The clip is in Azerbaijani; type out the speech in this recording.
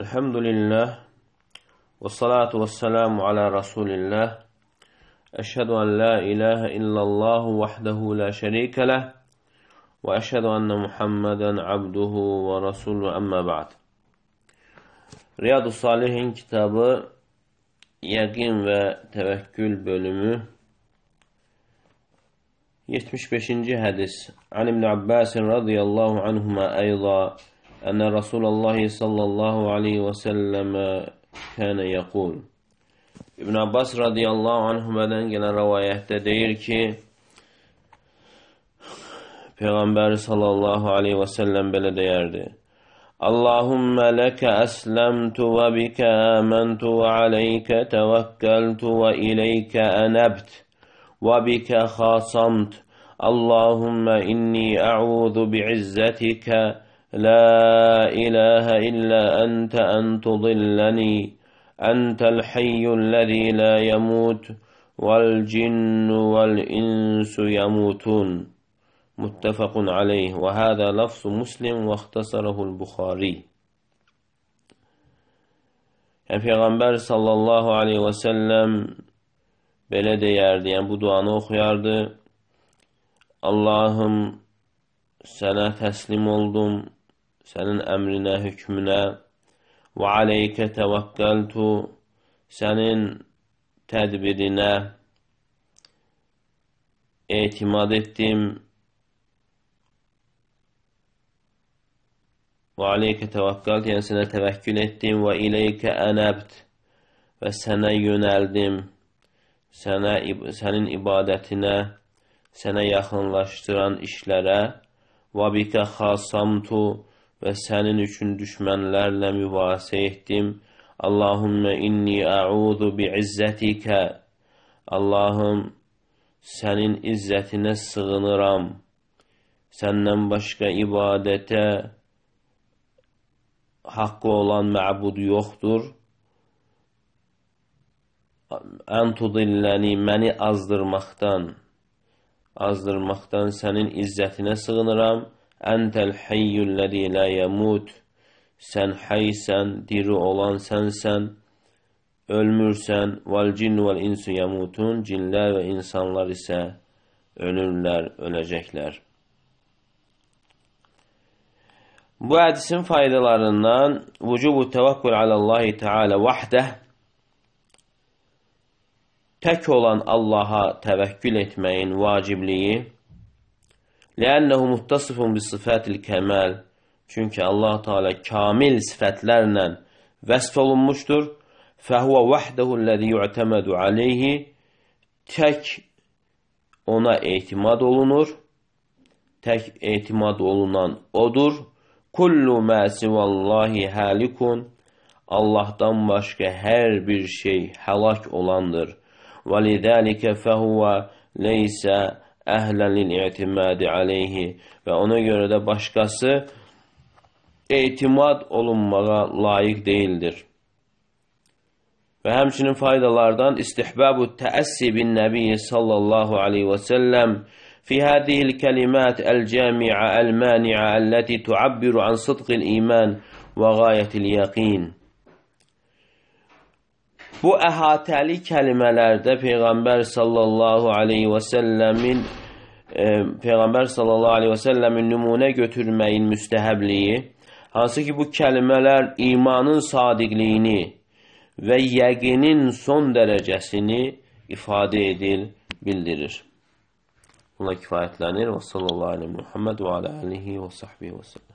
الحمد لله والصلاة والسلام على رسول الله أشهد أن لا إله إلا الله وحده لا شريك له وأشهد أن محمدا عبده ورسوله أما بعد Riyad-ı Salihin kitabı Yəqin və Təvəkkül bölümü 75-ci hədis An İbn Abbas radiyallahu anhuma ayda أن رسول الله صلى الله عليه وسلم كان يقول İbn Abbas radıyallahu anhümadan gelen rivayette deyir ki Peygamber sallallahu aleyhi ve sellem böyle deyerdi. Allahümme leke eslemtu ve bike amentu ve aleyke tevekkeltu ve ileyke enebt ve bike khasamt. Allahümme inni e'udhu bi'izzetike لا إله إلا أنت أن تضلني. أنت الحي الذي لا يموت والجن والإنس يموتون. متفق عليه. وهذا لفظ مسلم واختصره البخاري. يعني في غنبر صلى الله عليه وسلم بلد يردي أن بو دعانا اللهم سنة تسلم oldum. Sənin əmrinə, hökmünə və aleykə təvəkkəltu sənin tədbirinə etimad etdim və aleykə təvəkkəltu yəni sənə təvəkkül etdim və ileykə ənəbt və sənə yönəldim sənə, sənin ibadətinə sənə yaxınlaşdıran işlərə və bikə xasamtu və sənin üçün düşmənlərlə mübahisə etdim. Allahümmə inni əudu bi'izzətikə Allahım, sənin izzətinə sığınıram. Səndən başqa ibadətə haqqı olan məbud yoxdur. Ən tudilləni, məni azdırmaqdan, azdırmaqdan sənin izzətinə sığınıram. Entel hayyüllezî la yemut. Sen haysen, diri olan sensen. Ölmürsen vel cin vel insu yemutun. Cinler ve insanlar ise ölürler, ölecekler. Bu hadisin faydalarından vücubu tevekkül alallahi teala vahdeh tek olan Allah'a tevekkül etməyin vacibliyi Ləənnəhu muttasifun bi sıfatil kəmal. Çünki Allah Teala kamil sifətlərlə vəsf olunmuşdur. Fəhvə vəhdəhu ləzi yu'təmədu aleyhi. Tək ona etimad olunur. Tək etimad olunan odur. Kullu mə sivallahi halikun. Allahdan başqa hər bir şey həlak olandır. Və lidəlikə fəhvə leysə əhlən lil-i'timadi aleyhi və ona görə də başqası etimad olunmağa layiq deyildir. Və həmçinin faydalardan istihbabu təəssi bin nəbiyyi sallallahu aleyhi və səlləm في هذه الكلمات الجامعة المانعة التي تعبر عن صدق الإيمان وغاية اليقين Bu əhatəli kəlimələrdə Peyğəmbər sallallahu aleyhi və səlləmin e, Peyğəmbər sallallahu aleyhi və səlləmin nümunə götürməyin müstəhəbliyi, hansı ki bu kəlmələr imanın sadiqliyini və yəqinin son dərəcəsini ifadə edir, bildirir. Buna kifayətlənir. Və sallallahu aleyhi Muhammed və alə alihi və sahbihi və sələm.